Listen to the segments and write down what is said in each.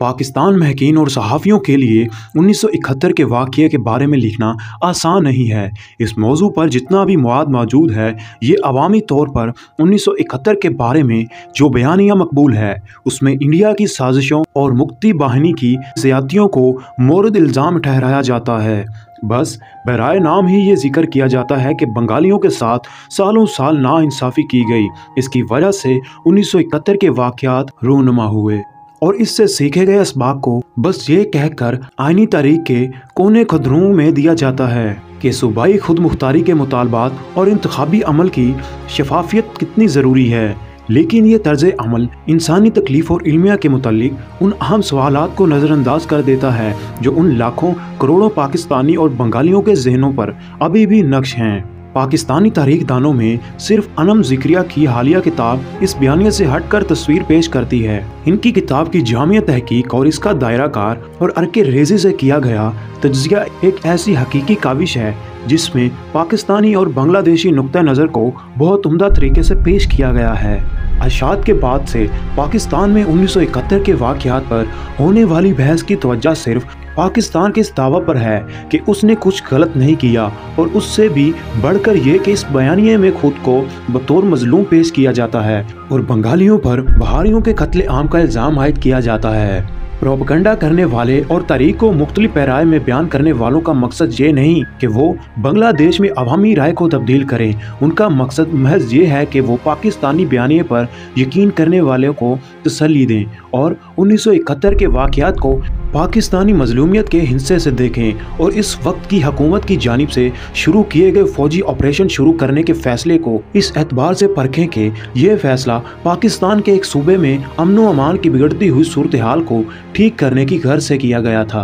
पाकिस्तान महकिन और सहाफ़ियों के लिए 1971 के वाक़े के बारे में लिखना आसान नहीं है। इस मौजू पर जितना भी मवाद मौजूद है, ये अवामी तौर पर 1971 के बारे में जो बयानिया मकबूल है, उसमें इंडिया की साजिशों और मुक्ति बाहिनी की ज़्यादतियों को मोरद इल्ज़ाम ठहराया जाता है। बस, बरए नाम ही ये ज़िक्र किया जाता है कि बंगालियों के साथ सालों साल नाइंसाफ़ी की गई, इसकी वजह से 1971 के वाक़ात रूनमा हुए। और इससे सीखे गए इसबाक को बस ये कहकर आइनी तारीख के कोने खदरों में दिया जाता है कि सूबाई खुद मुख्तारी के मुतालबात और इंतबी अमल की शफाफियत कितनी ज़रूरी है। लेकिन ये तर्ज अमल इंसानी तकलीफ़ और इल्मिया के मुतलिक उन अहम सवाल को नज़रअंदाज कर देता है जो उन लाखों करोड़ों पाकिस्तानी और बंगालियों के जहनों पर अभी भी नक्श हैं। पाकिस्तानी तारीख दानों में सिर्फ़ अनम जिक्रिया की हालिया किताब इस बयानिया से हटकर तस्वीर पेश करती है। इनकी किताब की जामिया तहकीक और इसका दायरा कार और अरके रेजे से किया गया तजिया एक ऐसी हकीकी काविश है, जिसमें पाकिस्तानी और बांग्लादेशी नुक़ नज़र को बहुत उमदा तरीके से पेश किया गया है। अशात के बाद से पाकिस्तान में उन्नीस सौ इकहत्तर के वाक़ात पर होने वाली बहस की तवज्जा सिर्फ़ पाकिस्तान के इस दावा पर है कि उसने कुछ गलत नहीं किया और उससे भी बढ़कर यह कि इस बयानिए में खुद को बतौर मजलूम पेश किया जाता है और बंगालियों पर बहारियों के कत्ले आम का इल्ज़ाम आयद किया जाता है। प्रोपगंडा करने वाले और तारीख को मुख्तलि पैराए में बयान करने वालों का मकसद ये नहीं कि वो बांग्लादेश में अवामी राय को तब्दील करें। उनका मकसद महज ये है कि वो पाकिस्तानी बयानी पर यकीन करने वाले को तसली दें और उन्नीस सौ इकहत्तर के वाक़ात को पाकिस्तानी मजलूमियत के हिस्से से देखें और इस वक्त की हकूमत की जानब से शुरू किए गए फौजी ऑपरेशन शुरू करने के फैसले को इस एतबार से परखें कि यह फैसला पाकिस्तान के एक सूबे में अमन अमान की बिगड़ती हुई सूरत हाल को ठीक करने की घर से किया गया था।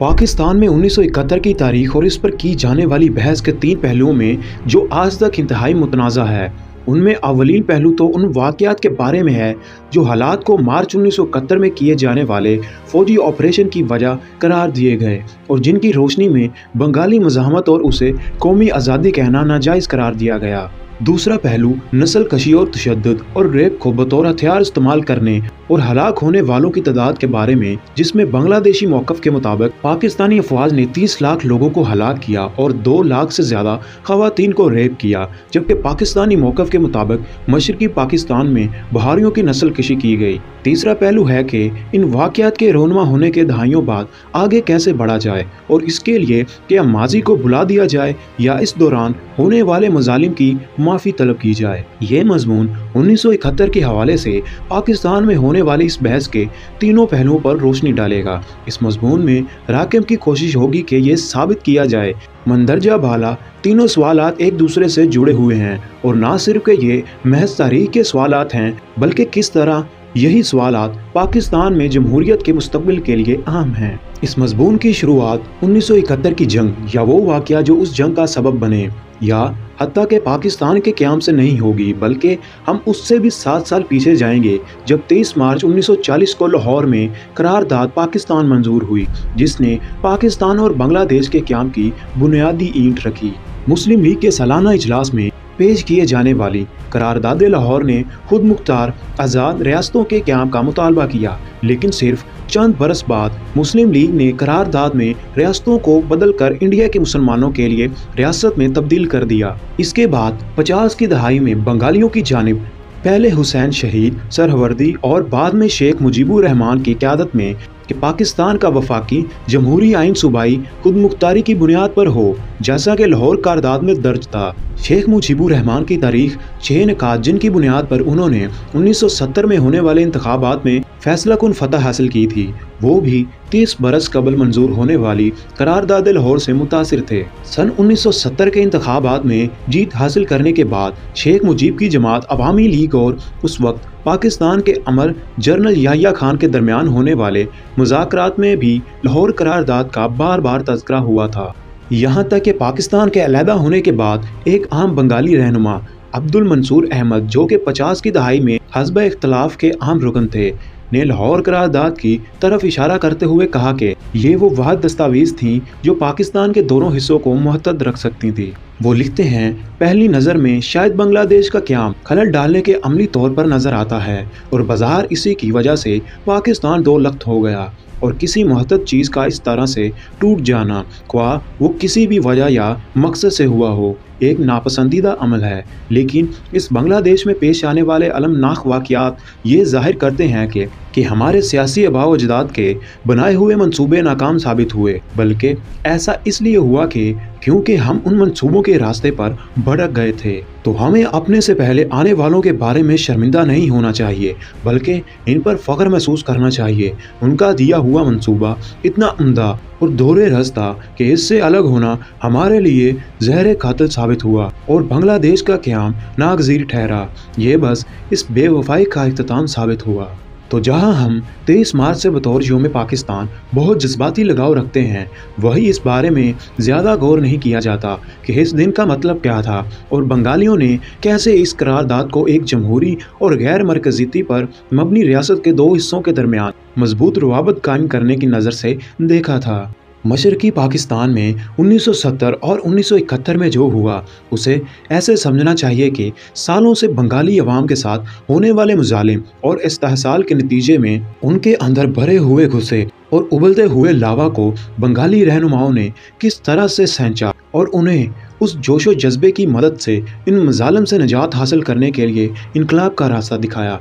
पाकिस्तान में उन्नीस सौ इकहत्तर की तारीख और इस पर की जाने वाली बहस के तीन पहलुओं में जो आज तक इंतहाई मुतनाज़ा है, उनमें अवलीन पहलू तो उन वाक़ात के बारे में है जो हालात को मार्च उन्नीस सौ इकहत्तर में किए जाने वाले फौजी ऑपरेशन की वजह करार दिए गए और जिनकी रोशनी में बंगाली मजामत और उसे कौमी आज़ादी कहना नाजायज़ करार दिया गया। दूसरा पहलू नस्ल कशी और तशद और रेप को बतौर हथियार इस्तेमाल करने और हलाक होने वालों की तादाद के बारे में, जिसमें बांग्लादेशी मौकफ के मुताबिक पाकिस्तानी अफवाज ने 30 लाख लोगों को हलाक किया और 2 लाख से ज़्यादा खातन को रेप किया, जबकि पाकिस्तानी मौकफ के मुताबिक मशरकी पाकिस्तान में बहारियों की नस्ल कशी की गई। तीसरा पहलू है कि इन वाक़ात के रोनमा होने के दहाइयों बाद आगे कैसे बढ़ा जाए और इसके लिए क्या माजी को बुला दिया जाए या इस दौरान होने वाले मजालिम की माफ़ी तलब की जाए। ये मजमून उन्नीस सौ इकहत्तर के हवाले से पाकिस्तान में होने वाली इस बहस के तीनों पहलुओं पर रोशनी डालेगा। इस मजमून में राकेम की कोशिश होगी कि ये साबित किया जाए। मंदरजा भाला तीनों सवाल एक दूसरे से जुड़े हुए हैं, और ना सिर्फ़ के ये महज तारीख के सवाल हैं, बल्कि किस तरह यही सवाल पाकिस्तान में जमहूरियत के मुस्तबिल के लिए अहम हैं। इस मजमून की शुरुआत उन्नीस सौ इकहत्तर की जंग या वो वाक़ जो उस जंग का सबब बने, या हती के पाकिस्तान के क्याम से नहीं होगी, बल्कि हम उससे भी सात साल पीछे जाएँगे, जब 23 मार्च 1940 को लाहौर में करारदाद पाकिस्तान मंजूर हुई, जिसने पाकिस्तान और बांग्लादेश के क्याम की बुनियादी ईंट रखी। मुस्लिम लीग के सालाना इजलास में पेश किए जाने वाली करारदाद लाहौर ने खुद मुख्तार आज़ाद रियासतों के क्याम का मुतालबा किया, लेकिन सिर्फ़ चंद बरस बाद मुस्लिम लीग ने करारदाद में रियासतों को बदल कर इंडिया के मुसलमानों के लिए रियासत में तब्दील कर दिया। इसके बाद पचास की दहाई में बंगालियों की जानब पहले हुसैन शहीद, सरहवर्दी और बाद में शेख मुजीबुर रहमान की क्यादत में कि पाकिस्तान का वफाकी जमहूरी आइन सूबाई खुद मुख्तारी की बुनियाद पर हो, जैसा कि लाहौर कारदाद में दर्ज था। शेख मुजीबुर रहमान की तारीख छः निकात जिनकी बुनियाद पर उन्होंने 1970 में होने वाले इंतबात में फैसला कन फतह हासिल की थी। वो भी तीस बरस कबल मंजूर होने वाली करारदाद लाहौर से मुतासर थे। सन 1970 के इंतबात में जीत हासिल करने के बाद शेख मुजीब की जमात अवामी लीग और उस वक्त पाकिस्तान के अमर जनरल याहिया खान के दरमियान होने वाले मुजाकर में भी लाहौर करारदाद का बार बार तस्करा हुआ था। यहाँ तक कि पाकिस्तान के अलहदा होने के बाद एक आम बंगाली रहनुमा, अब्दुल मंसूर अहमद, जो कि पचास की दहाई में हजब इख्तलाफ के आम रुकन थे ने लाहौर करारदाद की तरफ़ इशारा करते हुए कहा कि ये वो वाद दस्तावेज़ थी जो पाकिस्तान के दोनों हिस्सों को मुहतद रख सकती थी। वो लिखते हैं, पहली नज़र में शायद बांग्लादेश का क्याम खलल डालने के अमली तौर पर नज़र आता है और बाज़ार इसी की वजह से पाकिस्तान दो लख्त हो गया। और किसी महत्व चीज़ का इस तरह से टूट जाना, ख्वा, वो किसी भी वजह या मकसद से हुआ हो, एक नापसंदीदा अमल है। लेकिन इस बांग्लादेश में पेश आने वाले अलमनाक वाकियात ये ज़ाहिर करते हैं कि कि हमारे सियासी अभाव अजदाद के बनाए हुए मंसूबे नाकाम साबित हुए, बल्कि ऐसा इसलिए हुआ कि क्योंकि हम उन मंसूबों के रास्ते पर भड़क गए थे। तो हमें अपने से पहले आने वालों के बारे में शर्मिंदा नहीं होना चाहिए, बल्कि इन पर फ़ख्र महसूस करना चाहिए। उनका दिया हुआ मंसूबा इतना उमदा और दोहरे रस था कि इससे अलग होना हमारे लिए जहर कातिल साबित हुआ और बांग्लादेश का क्याम नागजीर ठहरा। ये बस इस बेवफाई का अख्ताम साबित हुआ। तो जहाँ हम 23 मार्च से बतौर योम पाकिस्तान बहुत जज्बाती लगाव रखते हैं, वही इस बारे में ज़्यादा गौर नहीं किया जाता कि इस दिन का मतलब क्या था और बंगालियों ने कैसे इस करारदाद को एक जमहूरी और गैर मरकजीती पर मबनी रियासत के दो हिस्सों के दरमियान मज़बूत रवाबत कायम करने की नज़र से देखा था। मशरकी पाकिस्तान में 1970 और 1971 में जो हुआ, उसे ऐसे समझना चाहिए कि सालों से बंगाली अवाम के साथ होने वाले मुजालिम और इस्तेसाल के नतीजे में उनके अंदर भरे हुए गुस्से और उबलते हुए लावा को बंगाली रहनुमाओं ने किस तरह से सेंचा और उन्हें उस जोशो जज्बे की मदद से इन मजालम से निजात हासिल करने के लिए इनकलाब का रास्ता दिखाया।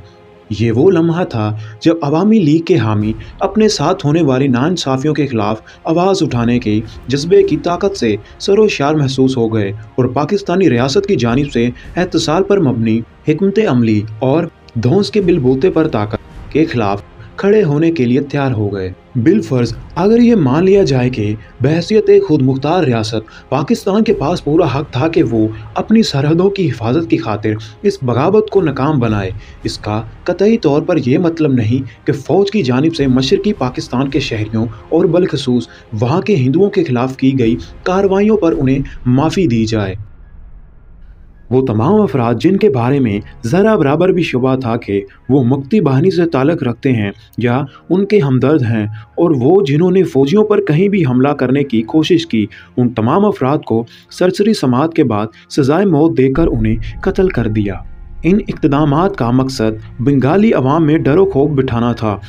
ये वो लम्हा था जब अवामी लीग के हामी अपने साथ होने वाली नाइंसाफ़ियों के खिलाफ आवाज़ उठाने के जज्बे की ताकत से सरोशार महसूस हो गए और पाकिस्तानी रियासत की जानब से एहतसाल पर मबनी हमत अमली और धौंस के बिल बोते पर ताकत के खिलाफ खड़े होने के लिए तैयार हो गए। बिलफर्ज अगर ये मान लिया जाए कि बहसीत एक खुद मुख्तार रियासत पाकिस्तान के पास पूरा हक था कि वो अपनी सरहदों की हिफाजत की खातिर इस बगावत को नाकाम बनाए, इसका कतई तौर पर यह मतलब नहीं कि फ़ौज की जानब से मशरकी पाकिस्तान के शहरीों और बलखसूस वहाँ के हिंदुओं के खिलाफ की गई कार्रवाइयों पर उन्हें माफ़ी दी जाए। वो तमाम अफराद जिनके बारे में ज़रा बराबर भी शुबा था कि वो मुक्ति बहानी से ताल्लक़ रखते हैं या उनके हमदर्द हैं और वो जिन्होंने फ़ौजियों पर कहीं भी हमला करने की कोशिश की, उन तमाम अफराद को सरसरी समात के बाद सज़ाए मौत देकर उन्हें कत्ल कर दिया। इन इकदाम का मकसद बंगाली अवाम में डरो खौफ बिठाना था।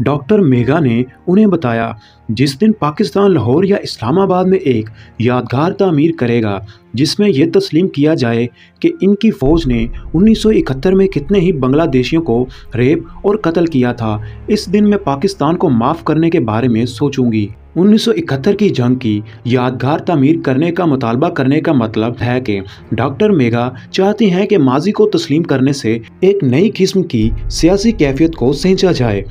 डॉक्टर मेगा ने उन्हें बताया, जिस दिन पाकिस्तान, लाहौर या इस्लामाबाद में एक यादगार तामीर करेगा, जिसमें यह तस्लीम किया जाए कि इनकी फ़ौज ने 1971 में कितने ही बांग्लादेशियों को रेप और कत्ल किया था, इस दिन मैं पाकिस्तान को माफ़ करने के बारे में सोचूँगी। 1971 की जंग की यादगार तमीर करने का मुतालबा करने का मतलब है कि डॉक्टर मेगा चाहती हैं कि माजी को तस्लीम करने से एक नई किस्म की सियासी कैफियत को सेंचा जाए।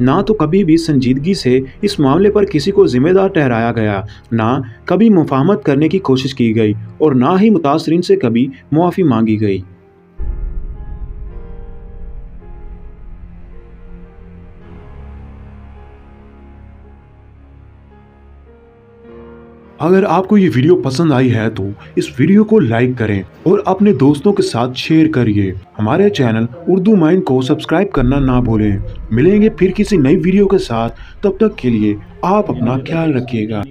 ना तो कभी भी संजीदगी से इस मामले पर किसी को जिम्मेदार ठहराया गया, ना कभी मुफाहमत करने की कोशिश की गई, और ना ही मुतासरीन से कभी मुआफ़ी मांगी गई। अगर आपको ये वीडियो पसंद आई है तो इस वीडियो को लाइक करें और अपने दोस्तों के साथ शेयर करिए। हमारे चैनल उर्दू माइंड को सब्सक्राइब करना ना भूलें। मिलेंगे फिर किसी नई वीडियो के साथ। तब तक के लिए आप अपना ख्याल रखिएगा।